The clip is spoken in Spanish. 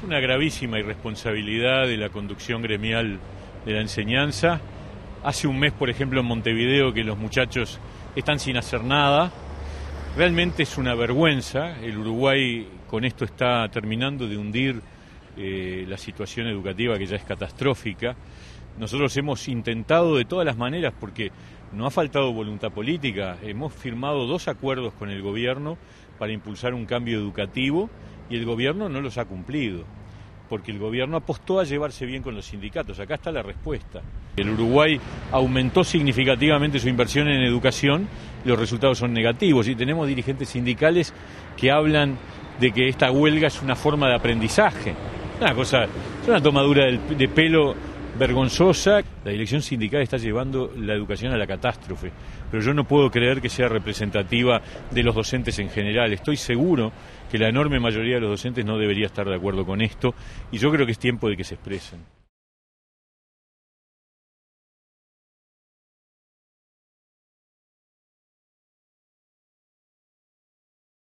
Es una gravísima irresponsabilidad de la conducción gremial de la enseñanza. Hace un mes, por ejemplo, en Montevideo, que los muchachos están sin hacer nada. Realmente es una vergüenza. El Uruguay con esto está terminando de hundir eh, la situación educativa que ya es catastrófica. Nosotros hemos intentado de todas las maneras, porque no ha faltado voluntad política, hemos firmado dos acuerdos con el gobierno para impulsar un cambio educativo y el gobierno no los ha cumplido, porque el gobierno apostó a llevarse bien con los sindicatos. Acá está la respuesta. El Uruguay aumentó significativamente su inversión en educación, los resultados son negativos y tenemos dirigentes sindicales que hablan de que esta huelga es una forma de aprendizaje. Una cosa, es una tomadura de pelo vergonzosa. La dirección sindical está llevando la educación a la catástrofe, pero yo no puedo creer que sea representativa de los docentes en general. Estoy seguro que la enorme mayoría de los docentes no debería estar de acuerdo con esto y yo creo que es tiempo de que se expresen.